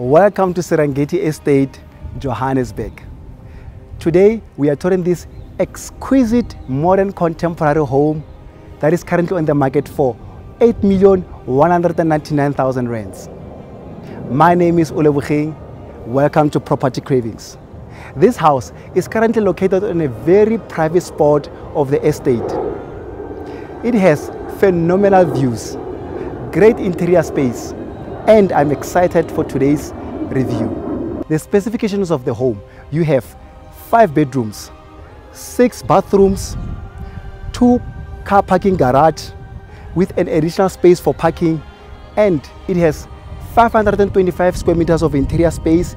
Welcome to Serengeti Estate, Johannesburg. Today we are touring this exquisite modern contemporary home that is currently on the market for 8,199,000 rands. My name is Ole Welcome to Property Cravings. This house is currently located on a very private spot of the estate. It has phenomenal views, great interior space, and I'm excited for today's review. The specifications of the home, you have five bedrooms, six bathrooms, two car parking garage with an additional space for parking, and it has 525 square meters of interior space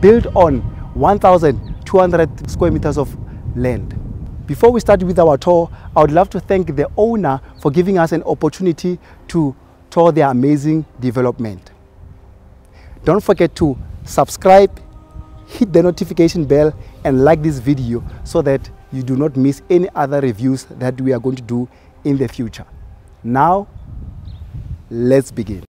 built on 1,200 square meters of land. Before we start with our tour, I would love to thank the owner for giving us an opportunity to tour their amazing development. Don't forget to subscribe, hit the notification bell and like this video so that you do not miss any other reviews that we are going to do in the future. Now, let's begin.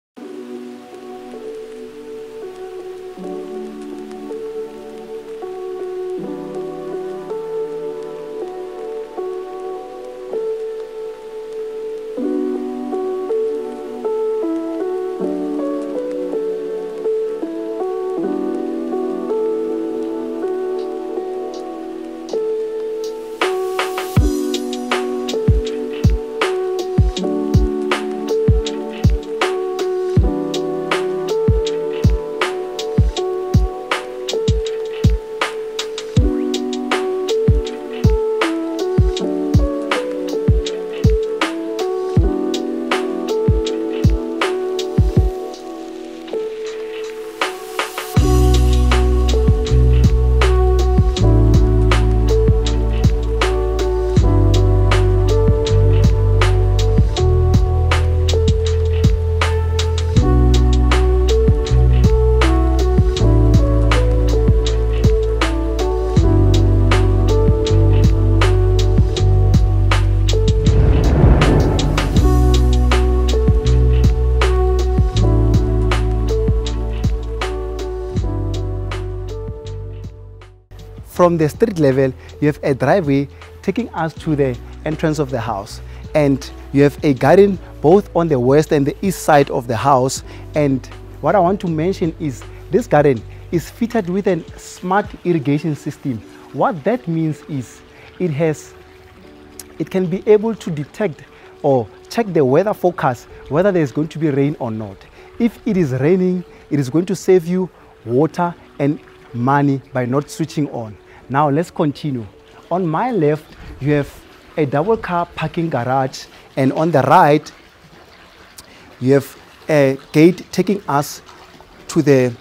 From the street level, you have a driveway taking us to the entrance of the house. And you have a garden both on the west and the east side of the house. And what I want to mention is this garden is fitted with a smart irrigation system. What that means is it has, it can be able to detect or check the weather forecast whether there's going to be rain or not. If it is raining, it is going to save you water and money by not switching on. Now let's continue. On my left, you have a double car parking garage and on the right, you have a gate taking us to the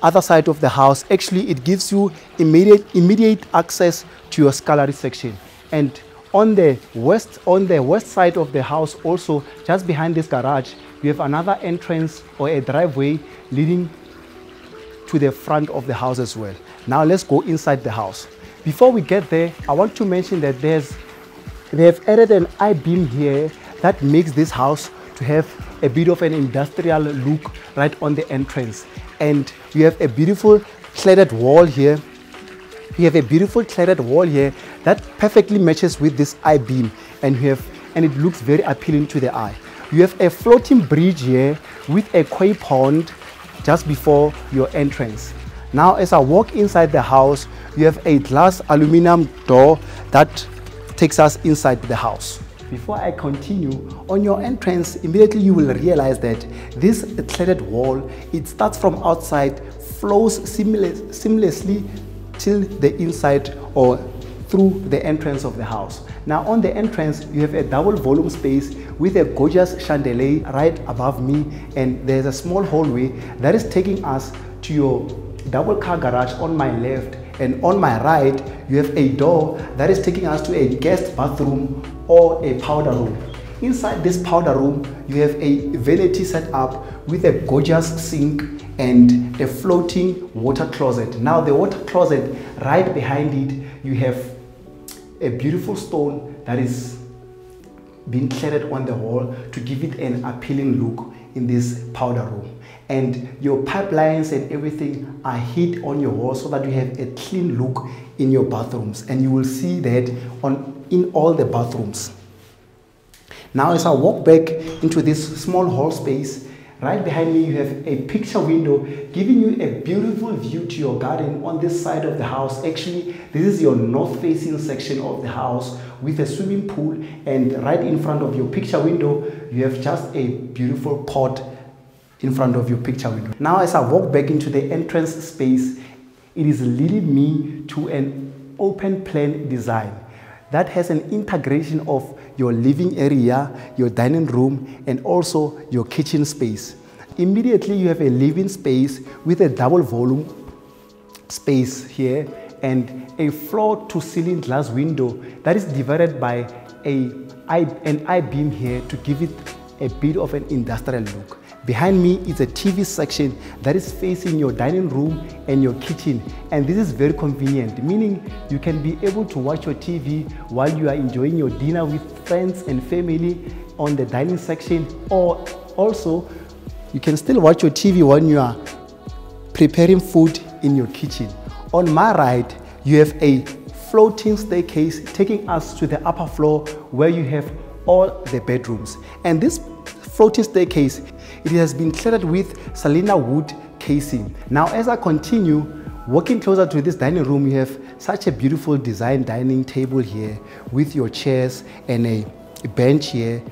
other side of the house. Actually, it gives you immediate, immediate access to your scullery section. And on the west on the west side of the house also just behind this garage you have another entrance or a driveway leading to the front of the house as well now let's go inside the house. Before we get there, I want to mention that there's they have added an I-beam here that makes this house to have a bit of an industrial look right on the entrance. And we have a beautiful cladded wall here. We have a beautiful cladded wall here that perfectly matches with this I-beam and we have and it looks very appealing to the eye. You have a floating bridge here with a koi pond just before your entrance. Now as I walk inside the house, you have a glass aluminum door that takes us inside the house. Before I continue, on your entrance, immediately you will realize that this cladded wall, it starts from outside, flows seamless, seamlessly till the inside or through the entrance of the house. Now on the entrance, you have a double volume space with a gorgeous chandelier right above me and there's a small hallway that is taking us to your double car garage on my left and on my right you have a door that is taking us to a guest bathroom or a powder room. Inside this powder room you have a vanity set up with a gorgeous sink and a floating water closet. Now the water closet right behind it you have a beautiful stone that is being cladded on the wall to give it an appealing look in this powder room and your pipelines and everything are hid on your wall so that you have a clean look in your bathrooms. And you will see that on in all the bathrooms. Now as i walk back into this small hall space right behind me you have a picture window giving you a beautiful view to your garden on this side of the house. Actually this is your north facing section of the house with a swimming pool. And right in front of your picture window you have just a beautiful pot in front of your picture window. Now as I walk back into the entrance space, it is leading me to an open plan design that has an integration of your living area, your dining room, and also your kitchen space. Immediately you have a living space with a double volume space here and a floor to ceiling glass window that is divided by a, an I-beam here to give it a bit of an industrial look. Behind me is a TV section that is facing your dining room and your kitchen. And this is very convenient, meaning you can be able to watch your TV while you are enjoying your dinner with friends and family on the dining section. Or also, you can still watch your TV when you are preparing food in your kitchen. On my right, you have a floating staircase taking us to the upper floor where you have all the bedrooms. And this floating staircase, it has been cladded with Saligna wood casing. Now as I continue, walking closer to this dining room, you have such a beautiful design dining table here with your chairs and a bench here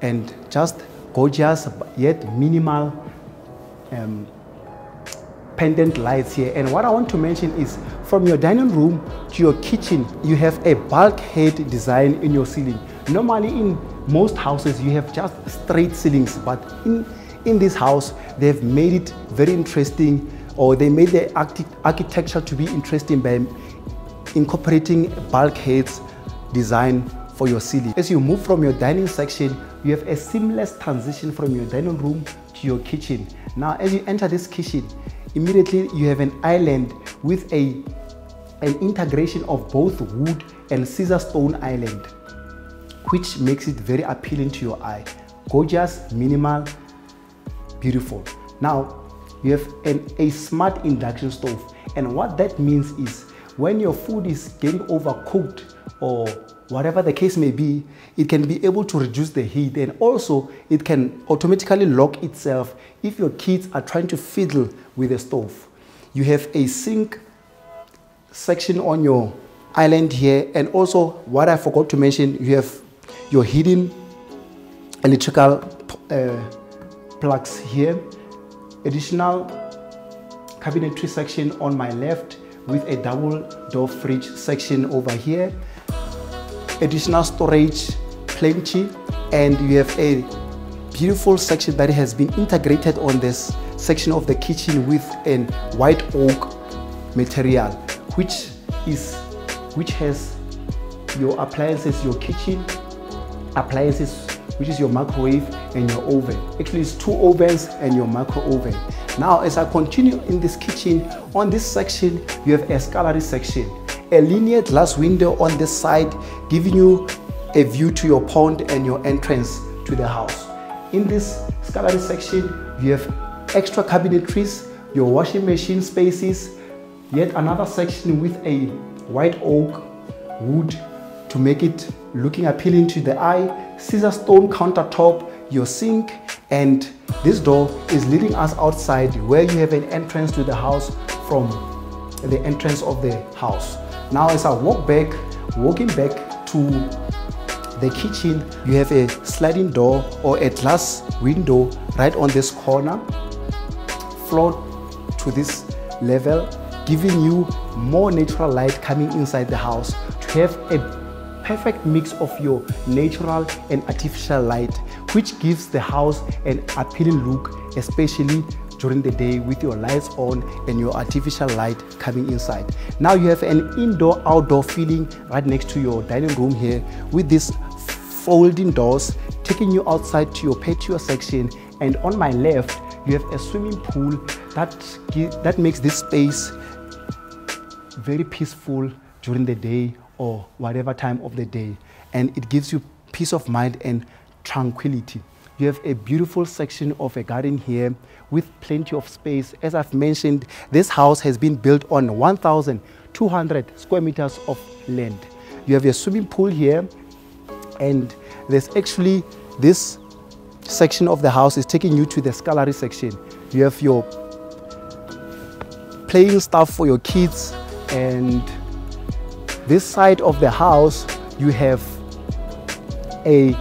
and just gorgeous yet minimal um, pendant lights here. And what I want to mention is from your dining room to your kitchen, you have a bulkhead design in your ceiling. Normally in most houses you have just straight ceilings, but in, in this house they've made it very interesting or they made the architecture to be interesting by incorporating bulkheads design for your ceiling. As you move from your dining section, you have a seamless transition from your dining room to your kitchen. Now, as you enter this kitchen, immediately you have an island with a an integration of both wood and Caesarstone island which makes it very appealing to your eye. Gorgeous, minimal, beautiful. Now, you have an, a smart induction stove. And what that means is when your food is getting overcooked or whatever the case may be, it can be able to reduce the heat and also it can automatically lock itself if your kids are trying to fiddle with the stove. You have a sink section on your island here and also what I forgot to mention, you have your hidden electrical uh, plugs here. Additional cabinetry section on my left with a double door fridge section over here. Additional storage plenty and you have a beautiful section that has been integrated on this section of the kitchen with a white oak material which is which has your appliances your kitchen appliances which is your microwave and your oven. Actually, it's two ovens and your micro oven. Now, as I continue in this kitchen, on this section, you have a scullery section. A linear glass window on this side giving you a view to your pond and your entrance to the house. In this scullery section, you have extra cabinetries, your washing machine spaces, yet another section with a white oak wood to make it looking appealing to the eye, Caesarstone countertop, your sink, and this door is leading us outside where you have an entrance to the house from the entrance of the house. Now as I walk back, walking back to the kitchen, you have a sliding door or a glass window right on this corner, floor to this level, giving you more natural light coming inside the house to have a perfect mix of your natural and artificial light, which gives the house an appealing look, especially during the day with your lights on and your artificial light coming inside. Now you have an indoor-outdoor feeling right next to your dining room here with these folding doors taking you outside to your patio section and on my left you have a swimming pool that, that makes this space very peaceful during the day or whatever time of the day. And it gives you peace of mind and tranquility. You have a beautiful section of a garden here with plenty of space. As I've mentioned, this house has been built on 1,200 square meters of land. You have a swimming pool here and there's actually this section of the house is taking you to the scullery section. You have your playing stuff for your kids and this side of the house you have a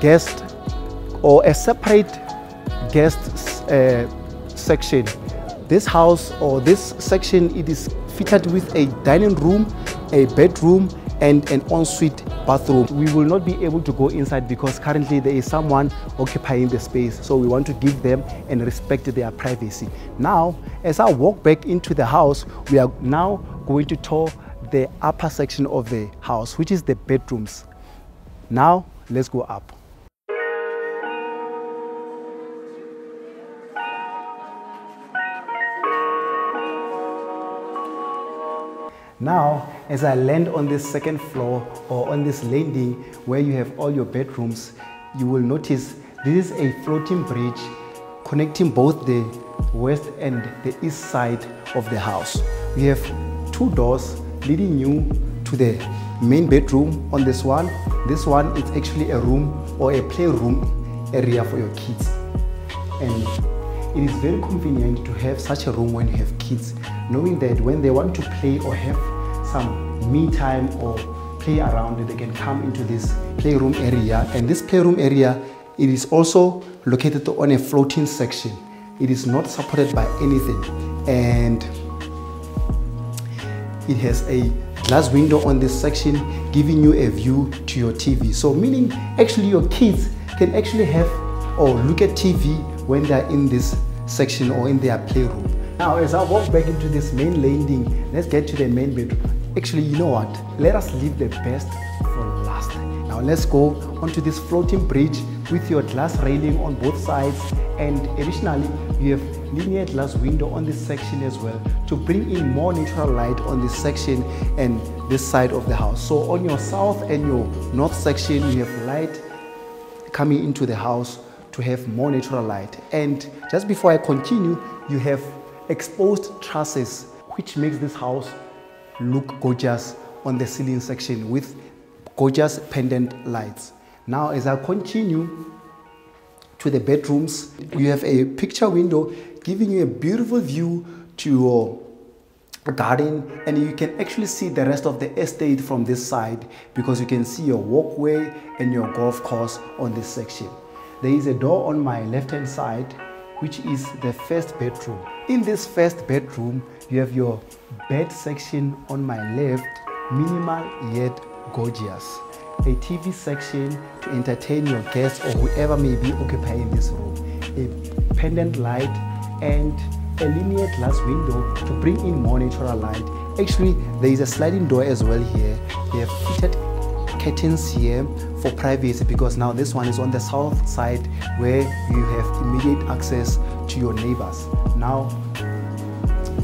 guest or a separate guest uh, section. This house or this section, it is fitted with a dining room, a bedroom, and an ensuite bathroom. We will not be able to go inside because currently there is someone occupying the space. So we want to give them and respect their privacy. Now, as I walk back into the house, we are now going to tour the upper section of the house, which is the bedrooms. Now, let's go up. Now, as I land on this second floor or on this landing where you have all your bedrooms, you will notice this is a floating bridge connecting both the west and the east side of the house. We have two doors leading you to the main bedroom on this one. This one is actually a room or a playroom area for your kids. And it is very convenient to have such a room when you have kids, knowing that when they want to play or have some me time or play around, they can come into this playroom area. And this playroom area, it is also located on a floating section. It is not supported by anything. And it has a glass window on this section giving you a view to your TV. So meaning actually your kids can actually have or look at TV when they're in this section or in their playroom. Now as I walk back into this main landing, let's get to the main bedroom. Actually, you know what? Let us leave the best for last. Now let's go onto this floating bridge with your glass railing on both sides and additionally you have linear glass window on this section as well to bring in more natural light on this section and this side of the house. So on your south and your north section you have light coming into the house to have more natural light. And just before I continue, you have exposed trusses which makes this house look gorgeous on the ceiling section with gorgeous pendant lights. Now as I continue to the bedrooms, you have a picture window giving you a beautiful view to your garden and you can actually see the rest of the estate from this side because you can see your walkway and your golf course on this section. There is a door on my left hand side which is the first bedroom. In this first bedroom, you have your bed section on my left, minimal yet gorgeous. A TV section to entertain your guests or whoever may be occupying this room. A pendant light and a linear glass window to bring in more natural light. Actually, there is a sliding door as well here. They have fitted curtains here for privacy because now this one is on the south side where you have immediate access to your neighbors. Now,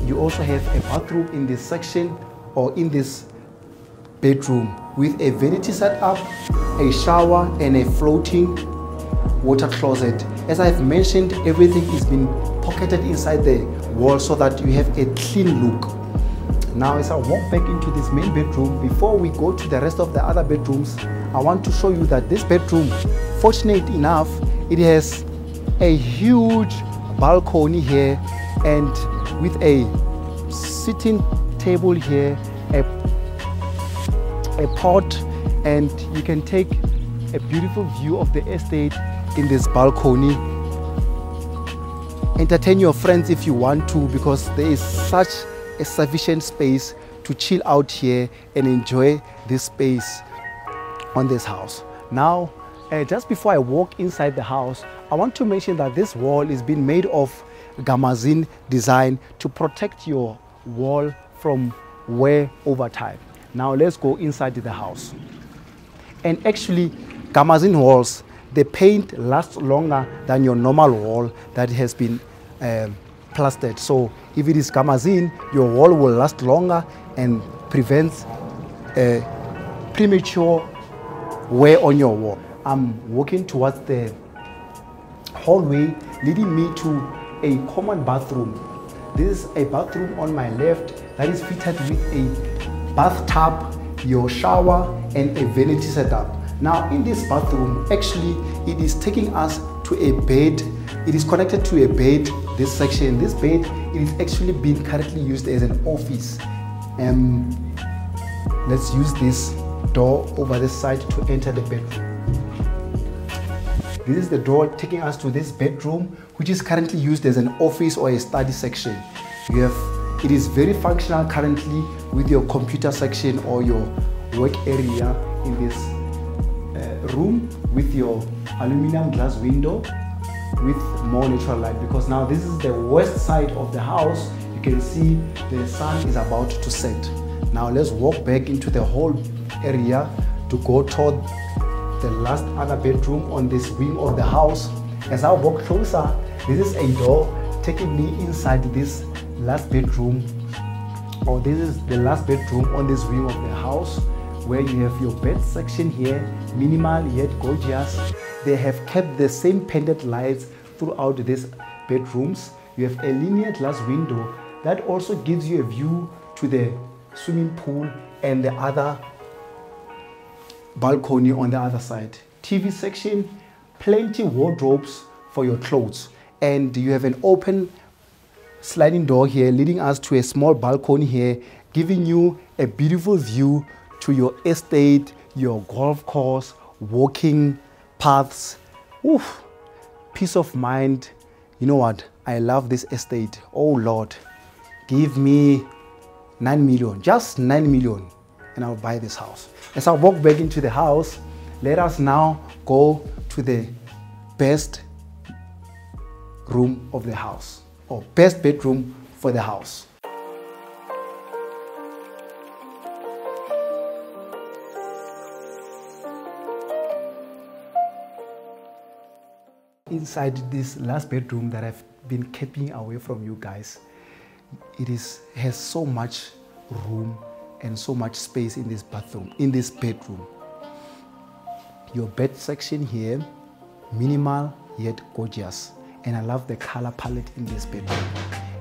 you also have a bathroom in this section or in this bedroom with a vanity set up, a shower and a floating water closet. As I've mentioned, everything is been pocketed inside the wall so that you have a clean look. Now as I walk back into this main bedroom, before we go to the rest of the other bedrooms, I want to show you that this bedroom, fortunate enough, it has a huge balcony here and with a sitting table here, a, a pot, and you can take a beautiful view of the estate in this balcony. Entertain your friends if you want to because there is such a sufficient space to chill out here and enjoy this space on this house. Now, uh, just before I walk inside the house, I want to mention that this wall is being made of Gamazine design to protect your wall from wear over time. Now let's go inside the house. And actually, Gamazine walls, the paint lasts longer than your normal wall that has been um, plastered. So if it is Gamazine, your wall will last longer and prevents uh, premature wear on your wall. I'm walking towards the hallway leading me to a common bathroom. This is a bathroom on my left that is fitted with a bathtub, your shower, and a vanity setup. Now in this bathroom, actually it is taking us to a bed. It is connected to a bed, this section. This bed, it is actually being currently used as an office. Um, let's use this door over this side to enter the bedroom. This is the door taking us to this bedroom, which is currently used as an office or a study section. You have, it is very functional currently with your computer section or your work area in this uh, room with your aluminum glass window with more natural light because now this is the west side of the house you can see the sun is about to set now let's walk back into the whole area to go toward the last other bedroom on this wing of the house. As I walk closer, this is a door taking me inside this last bedroom or this is the last bedroom on this wing of the house where you have your bed section here, minimal yet gorgeous. They have kept the same pendant lights throughout these bedrooms. You have a linear glass window that also gives you a view to the swimming pool and the other balcony on the other side. TV section, plenty wardrobes for your clothes. And you have an open sliding door here leading us to a small balcony here, giving you a beautiful view to your estate, your golf course, walking paths. Oof, peace of mind. You know what? I love this estate. Oh Lord, give me 9 million, just 9 million and I'll buy this house. As I walk back into the house, let us now go to the best room of the house or best bedroom for the house. Inside this last bedroom that I've been keeping away from you guys, it is has so much room and so much space in this bathroom, in this bedroom. Your bed section here, minimal yet gorgeous. And I love the color palette in this bedroom.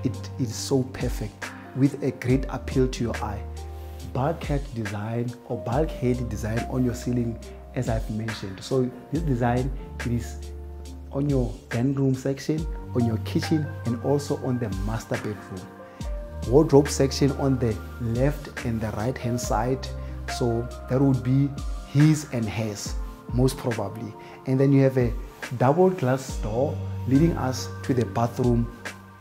It is so perfect with a great appeal to your eye. Bulkhead design or bulkhead design on your ceiling as I've mentioned. So this design, it is on your den room section, on your kitchen, and also on the master bedroom wardrobe section on the left and the right hand side so that would be his and hers most probably and then you have a double glass door leading us to the bathroom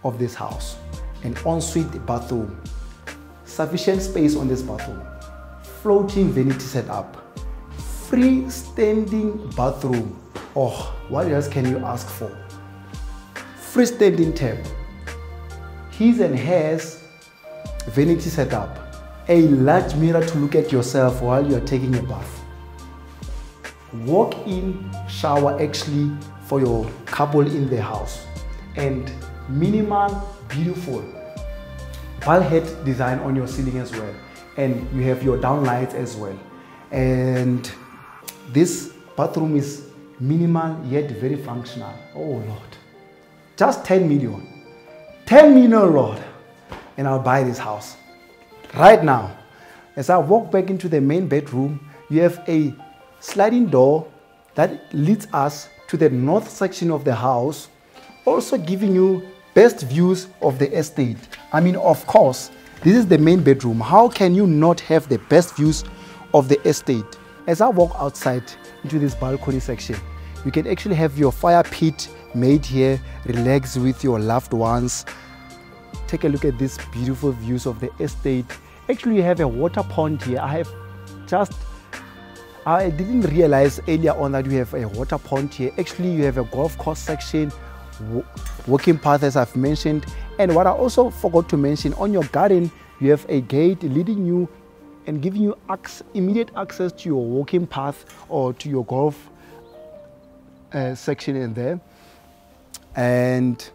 of this house. An ensuite bathroom. Sufficient space on this bathroom. Floating vanity setup. Freestanding bathroom. Oh what else can you ask for? Freestanding tap his and hers vanity setup, a large mirror to look at yourself while you're taking a bath. Walk-in shower actually for your couple in the house and minimal, beautiful head design on your ceiling as well. And you have your downlights as well. And this bathroom is minimal yet very functional. Oh Lord, just 10 million. 10 million, Lord and I'll buy this house. Right now, as I walk back into the main bedroom, you have a sliding door that leads us to the north section of the house, also giving you best views of the estate. I mean, of course, this is the main bedroom. How can you not have the best views of the estate? As I walk outside into this balcony section, you can actually have your fire pit made here, relax with your loved ones, take a look at these beautiful views of the estate. Actually, you have a water pond here. I have just, I didn't realize earlier on that you have a water pond here. Actually, you have a golf course section, walking path as I've mentioned. And what I also forgot to mention, on your garden, you have a gate leading you and giving you immediate access to your walking path or to your golf uh, section in there. And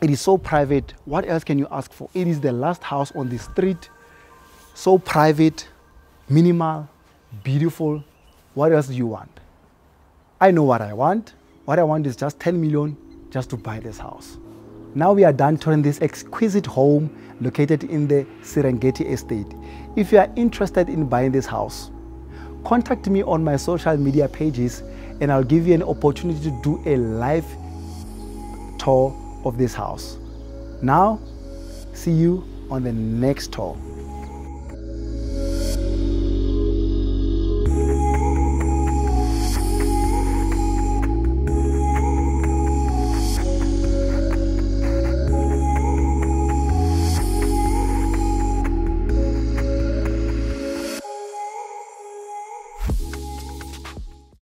it is so private. What else can you ask for? It is the last house on the street. So private, minimal, beautiful. What else do you want? I know what I want. What I want is just 10 million just to buy this house. Now we are done touring this exquisite home located in the Serengeti estate. If you are interested in buying this house, contact me on my social media pages and I'll give you an opportunity to do a live tour of this house. Now, see you on the next tour.